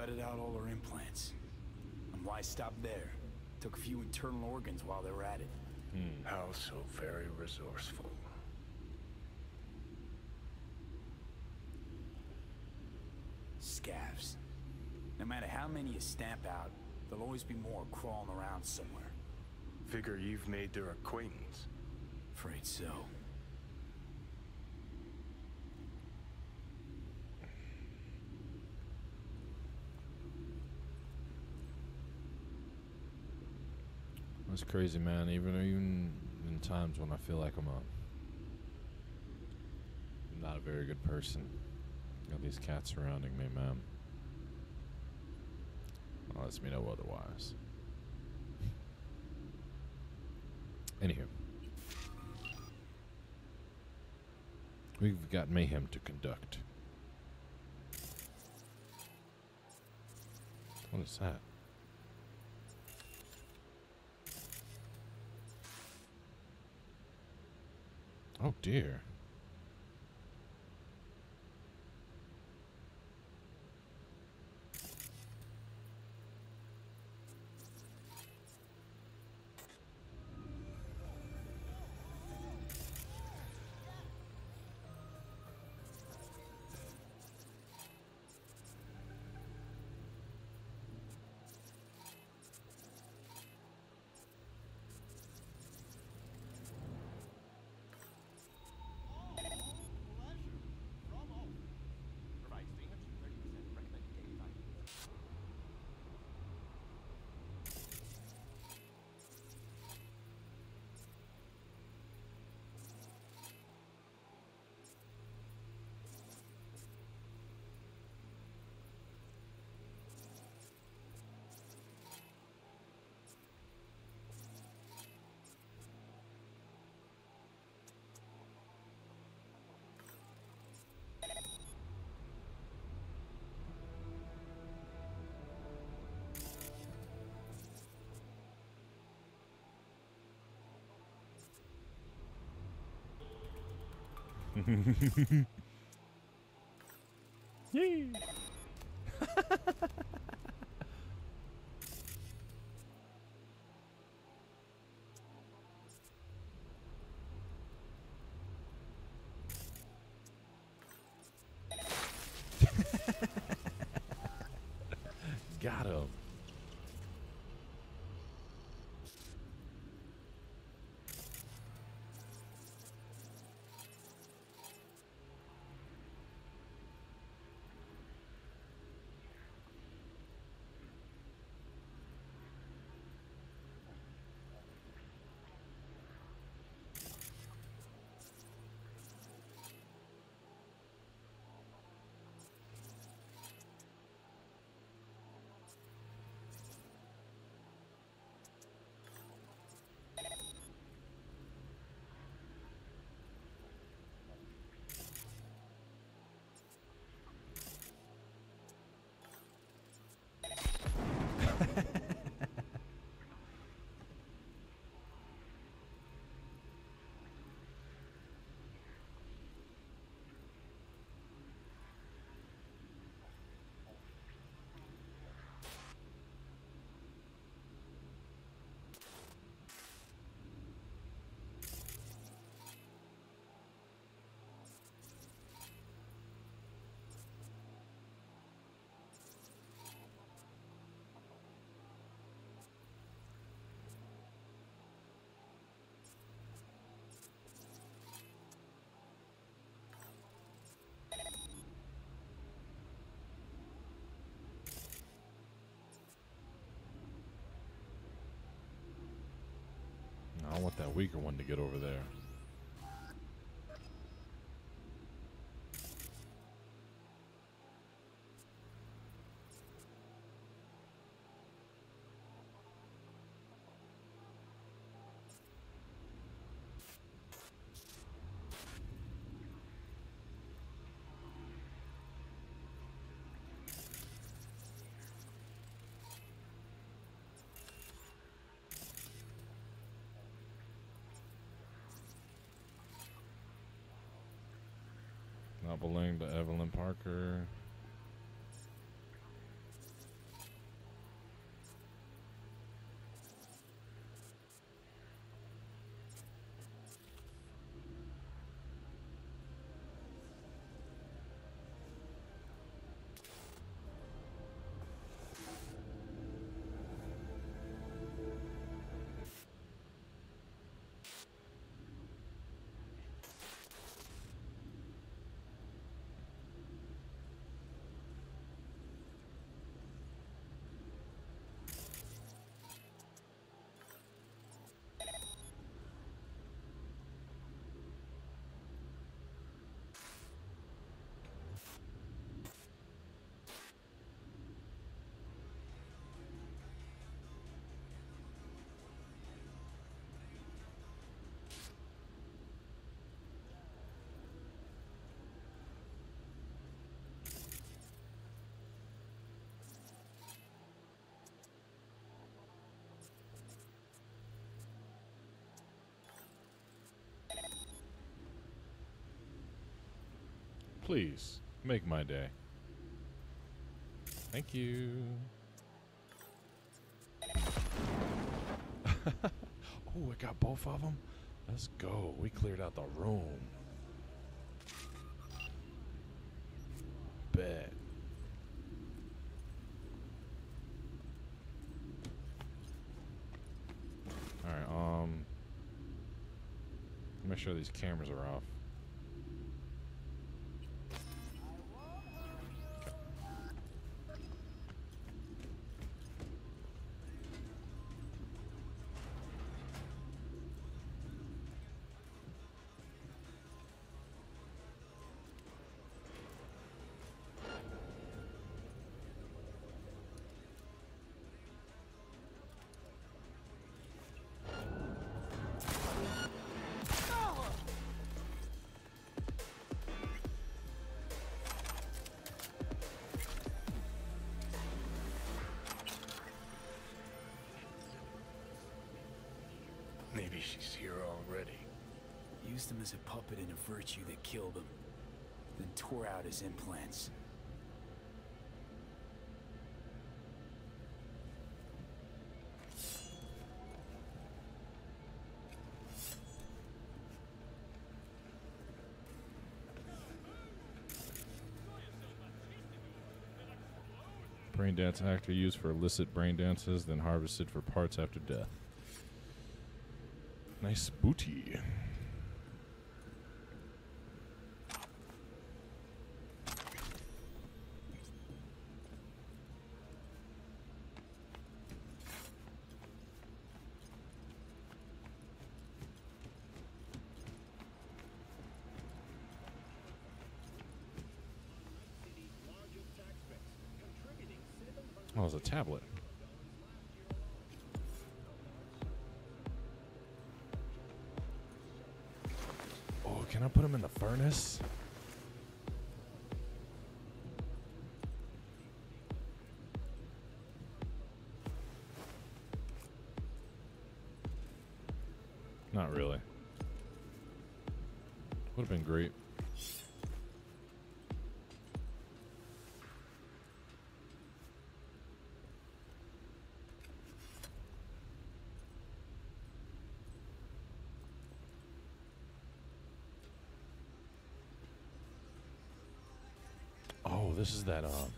Gutted out all her implants. And why stop there? Took a few internal organs while they were at it. Hmm. How so very resourceful. Scavs. No matter how many you stamp out, there'll always be more crawling around somewhere. Figure you've made their acquaintance. Afraid so. That's crazy, man. Even even in times when I feel like I'm a not a very good person. Got these cats surrounding me, man. Lets me know otherwise. Anywho. We've got mayhem to conduct. What is that? Oh dear. Yay! Got him. I want that weaker one to get over there. Not Please, make my day. Thank you. <laughs> oh, I got both of them. Let's go. We cleared out the room. Bet. Alright, um... Make sure these cameras are off. A puppet in a virtue that killed him. Then tore out his implants. Brain dance actor used for illicit brain dances, then harvested for parts after death. Nice booty. Tablet. Oh, can I put him in the furnace? This is that um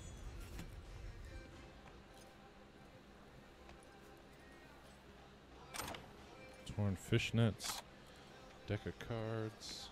torn fishnets, deck of cards.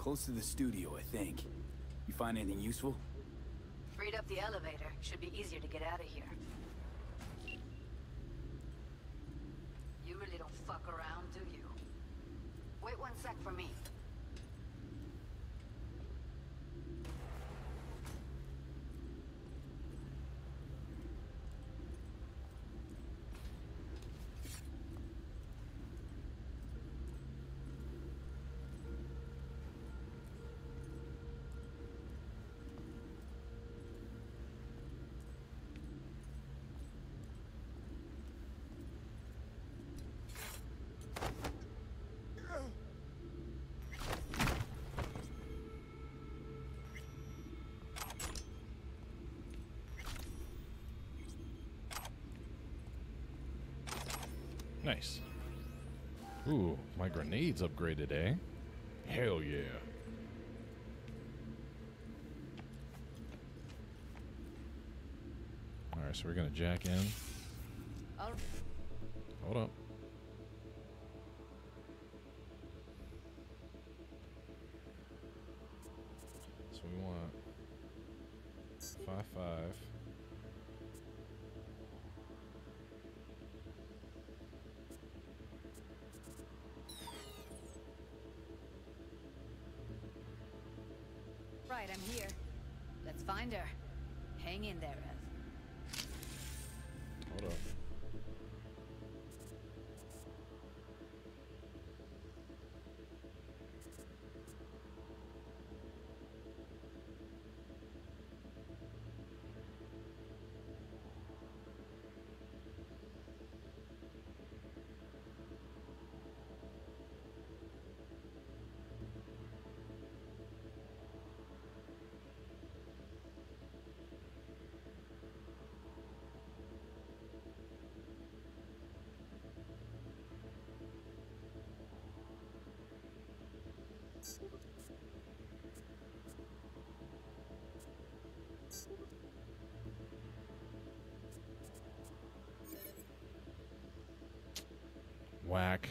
Close to the studio, I think. You find anything useful? Freed up the elevator. Should be easier to get out of here. You really don't fuck around, do you? Wait one sec for me. Nice. Ooh, my grenades upgraded, eh? Hell yeah. Alright, so we're gonna jack in. Hold up. Her. Hang in there, Whack.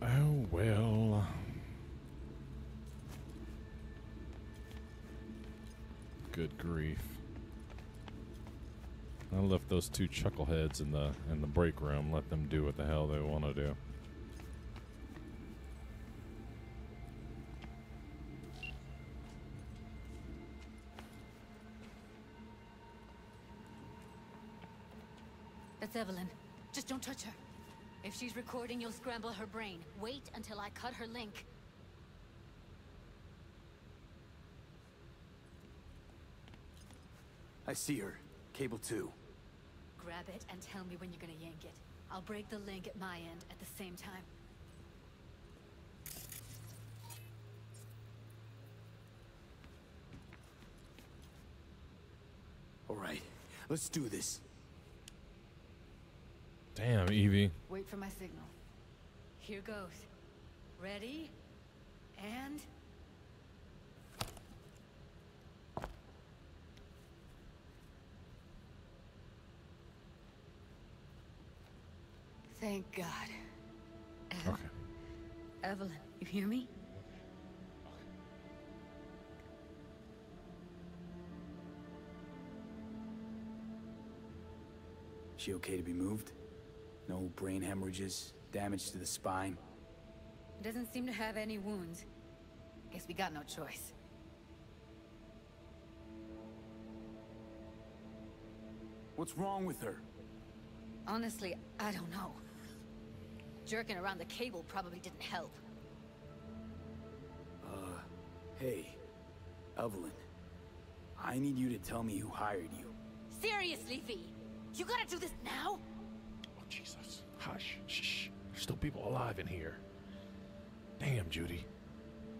Oh well. Good grief. I left those two chuckleheads in the in the break room. Let them do what the hell they want to do. That's Evelyn. Just don't touch her. If she's recording, you'll scramble her brain. Wait until I cut her link. I see her. Cable 2. Grab it and tell me when you're gonna yank it. I'll break the link at my end at the same time. Alright, let's do this. Damn, Evie. Wait for my signal. Here goes. Ready? And... Thank God. Ev- Okay. Evelyn, you hear me? She okay to be moved? No brain hemorrhages, damage to the spine? It Doesn't seem to have any wounds. Guess we got no choice. What's wrong with her? Honestly, I don't know. Jerking around the cable probably didn't help. Uh, hey, Evelyn. I need you to tell me who hired you. Seriously, V? You gotta do this now? Oh, Jesus. Hush. Shh. There's still people alive in here. Damn, Judy.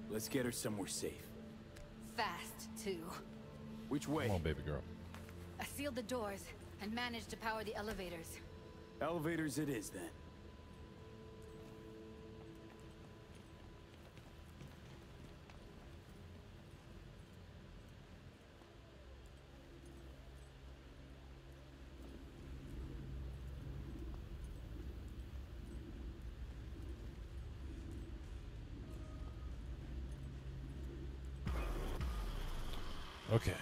Let's get her somewhere safe. Fast, too. Which way? Come on, baby girl. I sealed the doors and managed to power the elevators. Elevators it is, then. Okay.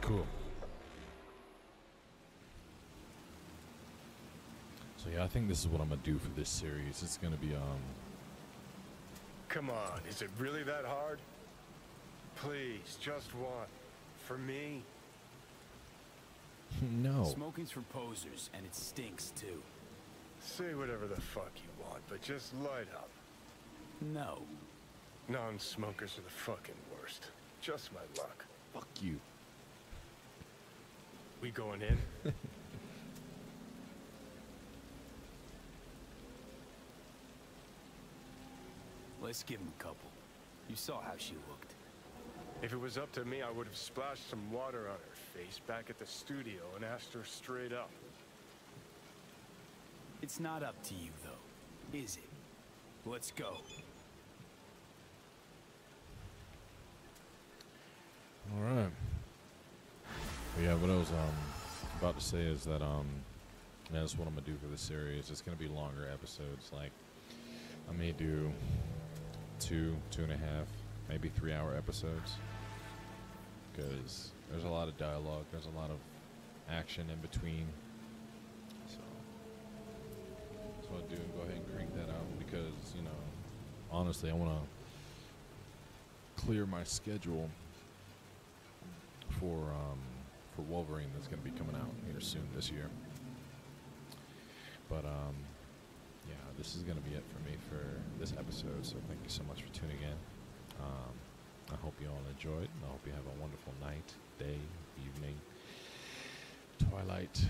Cool. So yeah, I think this is what I'm gonna do for this series. It's gonna be um Come on, is it really that hard? Please, just one. For me? <laughs> no. Smoking's for posers, and it stinks, too. Say whatever the fuck you want, but just light up. No. Non-smokers are the fucking worst. Just my luck. Fuck you. We going in? <laughs> Let's give him a couple. You saw how she looked. If it was up to me, I would have splashed some water on her face back at the studio and asked her straight up. It's not up to you, though, is it? Let's go. Alright. Yeah, what else? Um about to say is that um, yeah, that's what I'm gonna do for the series. It's gonna be longer episodes. Like I may do two, two and a half, maybe three hour episodes. Because there's a lot of dialogue. There's a lot of action in between. So that's what I do. Go ahead and crank that out because you know, honestly, I want to clear my schedule for um, for Wolverine that's going to be coming out here soon this year. But um, yeah, this is going to be it for me for this episode. So thank you so much for tuning in. Um, I hope you all enjoyed. I hope you have a wonderful night, day, evening, twilight,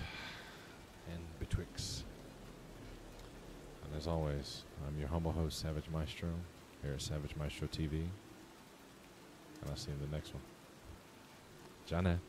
and betwixt. And as always, I'm your humble host, Savage Maestro, here at Savage Maestro TV. And I'll see you in the next one. Jana.